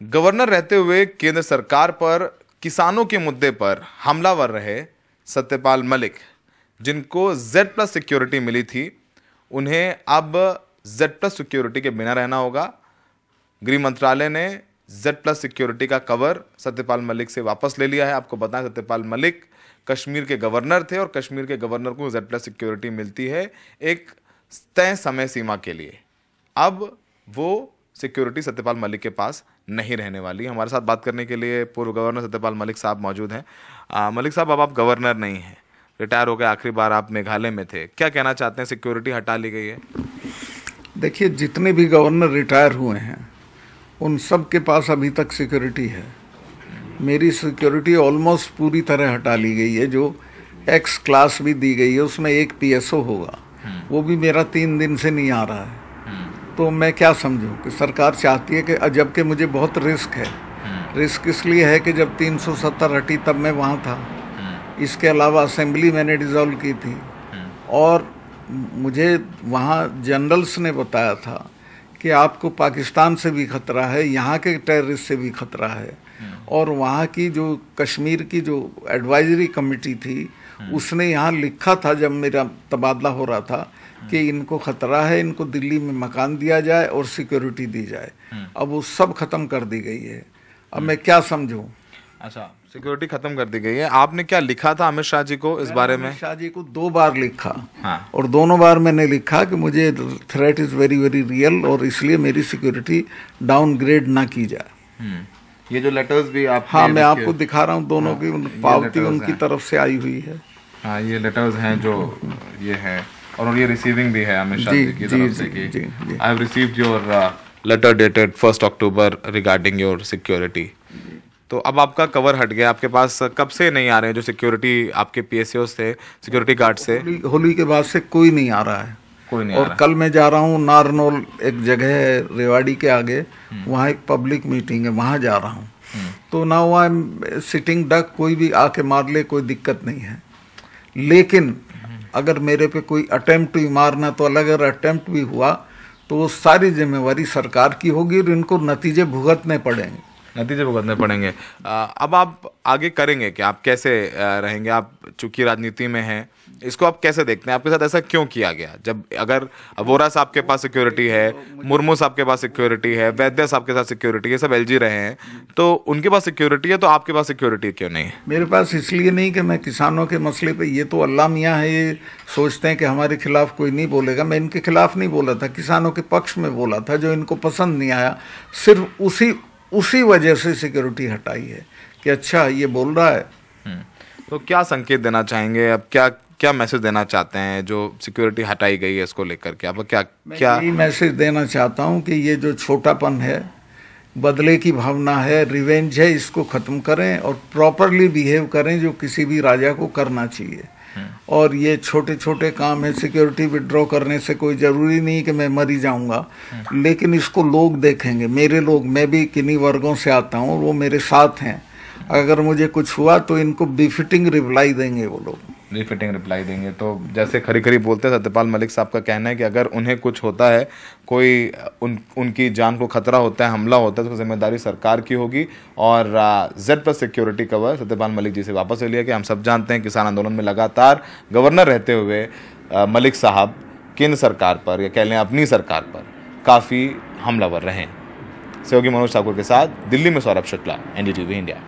Governor रहते हुए केंद्र सरकार पर, किसानों के मुद्दे पर हमलावर रहे सत्यपाल मलिक, जिनको जेड प्लस सिक्योरिटी मिली थी। उन्हें अब जेड प्लस सिक्योरिटी के बिना रहना होगा। गृह मंत्रालय ने जेड प्लस सिक्योरिटी का कवर सत्यपाल मलिक से वापस ले लिया है। आपको बताएँ सत्यपाल मलिक कश्मीर के गवर्नर थे और कश्मीर के गवर्नर को जेड प्लस सिक्योरिटी मिलती है एक तय समय सीमा के लिए। अब वो सिक्योरिटी सत्यपाल मलिक के पास नहीं रहने वाली। हमारे साथ बात करने के लिए पूर्व गवर्नर सत्यपाल मलिक साहब मौजूद हैं। मलिक साहब अब आप गवर्नर नहीं हैं। रिटायर हो गए आखिरी बार आप मेघालय में थे। क्या कहना चाहते हैं? सिक्योरिटी हटा ली गई है। देखिए जितने भी गवर्नर रिटायर हुए हैं उन सब के पास अभी तक सिक्योरिटी है। मेरी सिक्योरिटी ऑलमोस्ट पूरी तरह हटा ली गई है। जो एक्स क्लास भी दी गई है उसमें एक पीएसओ होगा। वो भी मेरा तीन दिन से नहीं आ रहा है। तो मैं क्या समझूं कि सरकार चाहती है कि जबकि मुझे बहुत रिस्क है। रिस्क इसलिए है कि जब 370 हटी तब मैं वहाँ था। इसके अलावा असेंबली मैंने डिज़ोल्व की थी। और मुझे वहाँ जनरल्स ने बताया था कि आपको पाकिस्तान से भी खतरा है यहाँ के टेररिस्ट से भी खतरा है। और वहाँ की जो कश्मीर की जो एडवाइजरी कमेटी थी उसने यहाँ लिखा था जब मेरा तबादला हो रहा था कि इनको खतरा है इनको दिल्ली में मकान दिया जाए और सिक्योरिटी दी जाए। अब वो सब खत्म कर दी गई है। अब मैं क्या समझूं? अच्छा। सिक्योरिटी खत्म कर दी गई है। आपने क्या लिखा था अमित शाह जी को इस बारे में? अमित शाह जी को दो बार लिखा। हाँ। और दोनों बार मैंने लिखा कि मुझे threat is very very real और इसलिए मेरी सिक्योरिटी डाउनग्रेड ना की जाए। हम्म। ये जो लेटर्स भी आप हाँ मैं आपको दिखा रहा हूँ दोनों हाँ, की पावती उनकी तरफ़ से आई हुई है। हाँ ये लेटर्स हैं जो ये है। और ये रिसीविंग भी है अमित शाह जी की तरफ़ से कि। I have received your letter dated first October regarding your security तो अब आपका कवर हट गया। आपके पास कब से नहीं आ रहे हैं जो सिक्योरिटी आपके पी से सिक्योरिटी गार्ड से? होली के बाद से कोई नहीं आ रहा है। कोई नहीं और आ रहा। कल मैं जा रहा हूँ नारनोल एक जगह है रेवाड़ी के आगे हम्म। वहाँ एक पब्लिक मीटिंग है वहाँ जा रहा हूँ हम्म। तो ना वहाँ सिटिंग डक कोई भी आके मार ले कोई दिक्कत नहीं है लेकिन अगर मेरे पे कोई अटेम्प्ट भी मारना तो अलग अगर अटेम्प्ट भी हुआ तो वो सारी जिम्मेवारी सरकार की होगी और इनको नतीजे भुगतने पड़ेंगे नतीजे भुगतने पड़ेंगे। अब आप आगे करेंगे कि आप कैसे रहेंगे? आप चूँकि राजनीति में हैं, इसको आप कैसे देखते हैं? आपके साथ ऐसा क्यों किया गया? जब अगर वोरा साहब के पास सिक्योरिटी है, मुर्मू साहब के पास सिक्योरिटी है, वैद्य साहब के साथ सिक्योरिटी है सब एलजी रहे हैं तो उनके पास सिक्योरिटी है तो आपके पास सिक्योरिटी क्यों नहीं? है मेरे पास इसलिए नहीं कि मैं किसानों के मसले पर ये तो अल्लाह मियाँ है, ये सोचते हैं कि हमारे खिलाफ कोई नहीं बोलेगा। मैं इनके खिलाफ नहीं बोला था, किसानों के पक्ष में बोला था, जो इनको पसंद नहीं आया, सिर्फ़ उसी उसी वजह से सिक्योरिटी हटाई है कि अच्छा ये बोल रहा है हम्म। तो क्या संकेत देना चाहेंगे अब क्या क्या मैसेज देना चाहते हैं जो सिक्योरिटी हटाई गई है इसको लेकर के अब क्या मैं क्या मैसेज देना चाहता हूँ कि ये जो छोटापन है बदले की भावना है रिवेंज है इसको ख़त्म करें और प्रॉपरली बिहेव करें जो किसी भी राजा को करना चाहिए। और ये छोटे छोटे काम है सिक्योरिटी विड्रॉ करने से कोई ज़रूरी नहीं कि मैं मरी जाऊँगा। लेकिन इसको लोग देखेंगे, मेरे लोग, मैं भी किन्हीं वर्गों से आता हूँ, वो मेरे साथ हैं अगर मुझे कुछ हुआ तो इनको बिफिटिंग रिप्लाई देंगे वो लोग रिफिटिंग रिप्लाई देंगे। तो जैसे खरी खरी बोलते हैं, सत्यपाल मलिक साहब का कहना है कि अगर उन्हें कुछ होता है, कोई उन, उनकी जान को खतरा होता है, हमला होता है तो ज़िम्मेदारी सरकार की होगी और Z plus security cover Satyapal Malik ji से वापस ले लिया कि हम सब जानते हैं किसान आंदोलन में लगातार गवर्नर रहते हुए मलिक साहब केंद्र सरकार पर, या कह लें अपनी सरकार पर काफ़ी हमलावर रहे सहयोगी मनोज ठाकुर के साथ दिल्ली में सौरभ शुक्ला एनडीटीवी इंडिया